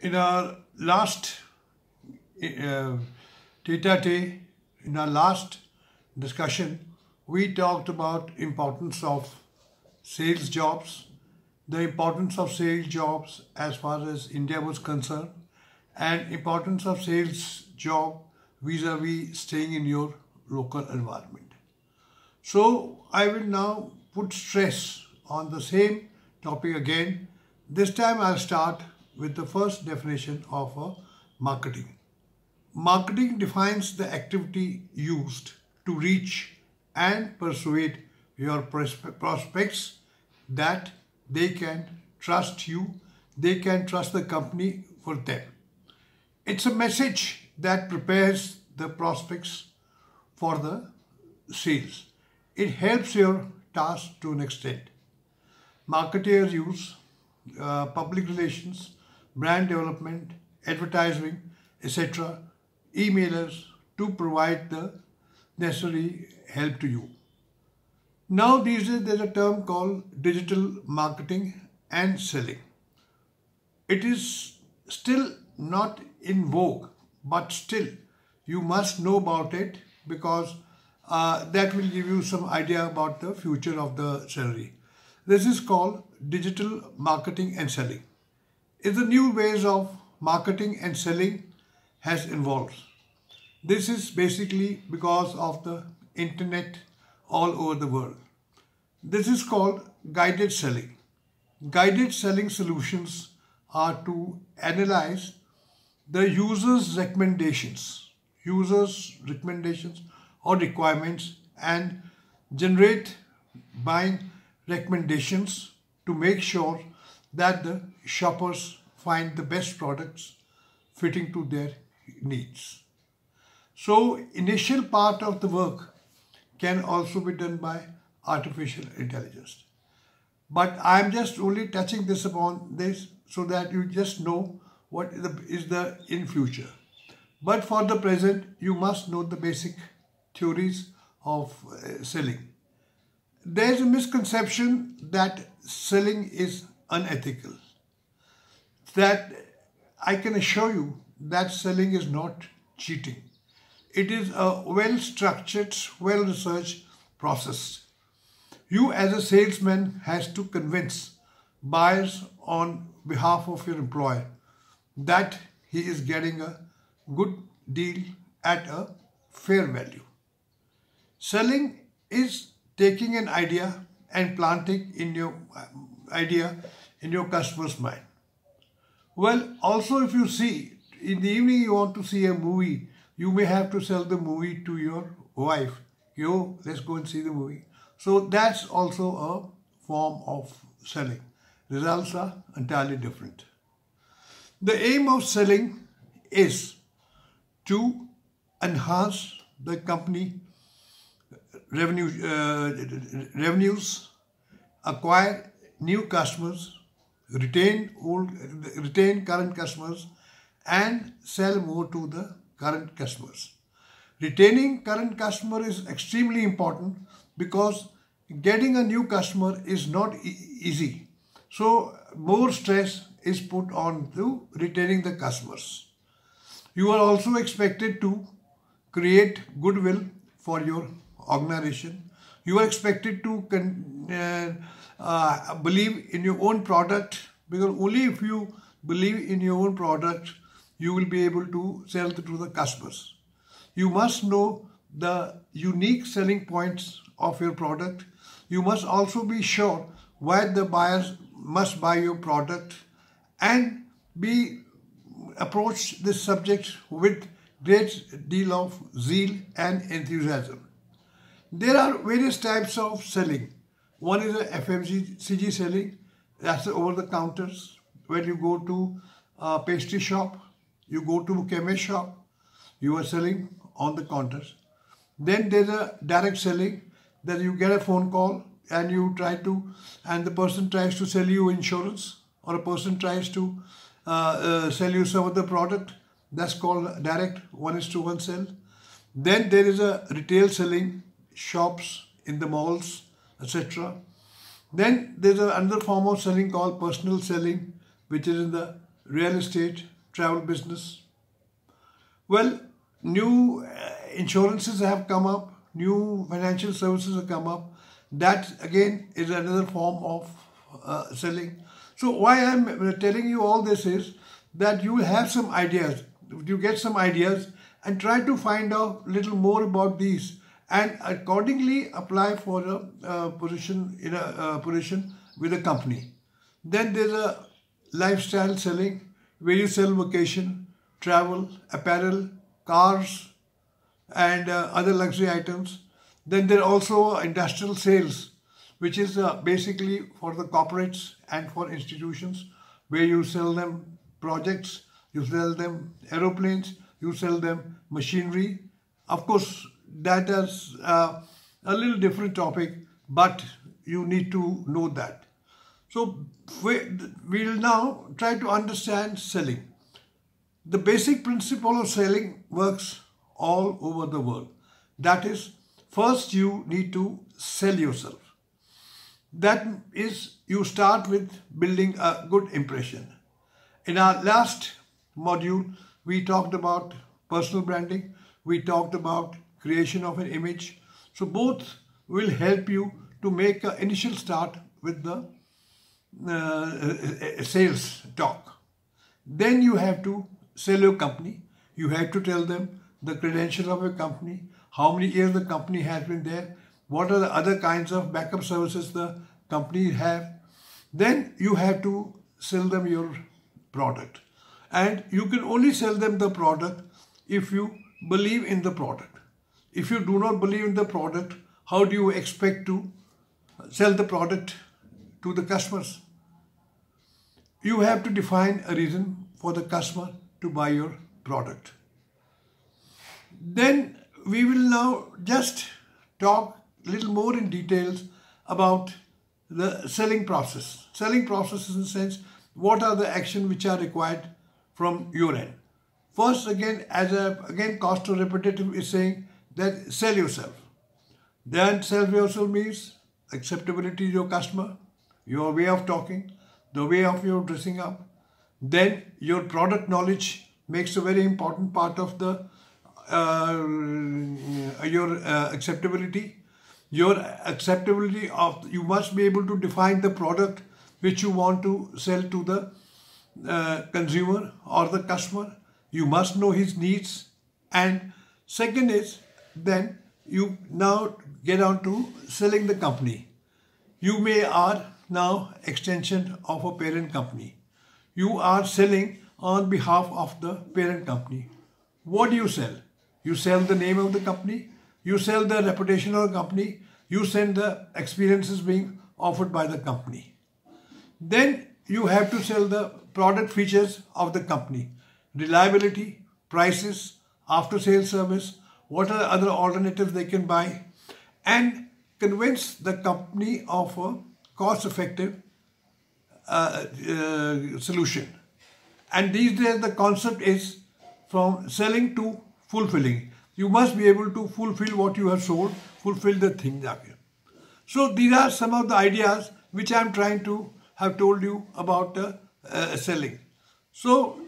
in our last uh, day, in our last discussion, we talked about importance of sales jobs, the importance of sales jobs as far as India was concerned, and importance of sales job vis-a-vis staying in your local environment. So I will now put stress on the same topic again. This time I'll start with the first definition of a marketing. Marketing defines the activity used to reach and persuade your prospects that they can trust you, they can trust the company for them. It's a message that prepares the prospects for the sales. It helps your task to an extent. Marketers use uh, public relations, brand development, advertising, etc., emailers to provide the necessary help to you. Now these days there's a term called digital marketing and selling. It is still not in vogue, but still you must know about it because uh, that will give you some idea about the future of the salary. This is called digital marketing and selling. It's the new ways of marketing and selling has evolved. This is basically because of the internet all over the world. This is called guided selling. Guided selling solutions are to analyze the user's recommendations, user's recommendations or requirements and generate buying recommendations to make sure that the shoppers find the best products fitting to their needs. So initial part of the work can also be done by artificial intelligence. But I am just only touching this upon this so that you just know what is the, is the in future. But for the present, you must know the basic theories of uh, selling. There is a misconception that selling is unethical. That I can assure you that selling is not cheating. It is a well-structured, well-researched process. You as a salesman has to convince buyers on behalf of your employer that he is getting a good deal at a fair value. Selling is taking an idea and planting in your uh, idea in your customer's mind. Well, also if you see, in the evening you want to see a movie, you may have to sell the movie to your wife. Yo, let's go and see the movie. So that's also a form of selling. Results are entirely different. The aim of selling is to enhance the company revenue uh, revenues, acquire new customers, retain old retain current customers, and sell more to the current customers. Retaining current customer is extremely important because getting a new customer is not e easy. So more stress is put on to retaining the customers. You are also expected to create goodwill for your organization. You are expected to uh, uh, believe in your own product because only if you believe in your own product, you will be able to sell to the customers. You must know the unique selling points of your product. You must also be sure why the buyers must buy your product and be approach this subject with great deal of zeal and enthusiasm. There are various types of selling. One is a FMCG selling, that's over the counters. When you go to a pastry shop, you go to a chemist shop, you are selling on the counters. Then there's a direct selling that you get a phone call and you try to, and the person tries to sell you insurance or a person tries to uh, uh, sell you some other product. That's called direct, one is to one sell. Then there is a retail selling shops, in the malls, etc. Then there's another form of selling called personal selling, which is in the real estate, travel business. Well, new uh, insurances have come up, new financial services have come up. That again is another form of uh, selling. So why I'm telling you all this is that you have some ideas, you get some ideas and try to find out little more about these and accordingly apply for a, a position in a, a position with a company. Then there's a lifestyle selling where you sell vacation, travel, apparel, cars, and uh, other luxury items. Then there are also industrial sales, which is uh, basically for the corporates and for institutions where you sell them projects, you sell them aeroplanes, you sell them machinery. Of course, that is uh, a little different topic, but you need to know that. So we'll now try to understand selling. The basic principle of selling works all over the world. That is, first you need to sell yourself. That is, you start with building a good impression. In our last module, we talked about personal branding, we talked about creation of an image. So both will help you to make an initial start with the uh, sales talk. Then you have to sell your company. You have to tell them the credentials of your company, how many years the company has been there, what are the other kinds of backup services the company have. Then you have to sell them your product. And you can only sell them the product if you believe in the product. If you do not believe in the product, how do you expect to sell the product to the customers? You have to define a reason for the customer to buy your product. Then we will now just talk a little more in details about the selling process. Selling process in the sense, what are the actions which are required from your end. First, again, as a again cost of repetitive is saying that sell yourself. Then sell yourself means acceptability to your customer, your way of talking, the way of your dressing up. Then your product knowledge makes a very important part of the uh, your uh, acceptability. Your acceptability of you must be able to define the product which you want to sell to the uh, consumer or the customer. You must know his needs. And second is then you now get on to selling the company. You may are now extension of a parent company. You are selling on behalf of the parent company. What do you sell? You sell the name of the company, you sell the reputation of the company, you sell the experiences being offered by the company. Then you have to sell the product features of the company, reliability, prices, after sales service, what are the other alternatives they can buy, and convince the company of a cost effective uh, uh, solution. And these days the concept is from selling to fulfilling. You must be able to fulfill what you have sold, fulfill the thing. So these are some of the ideas which I am trying to have told you about uh, uh, selling. So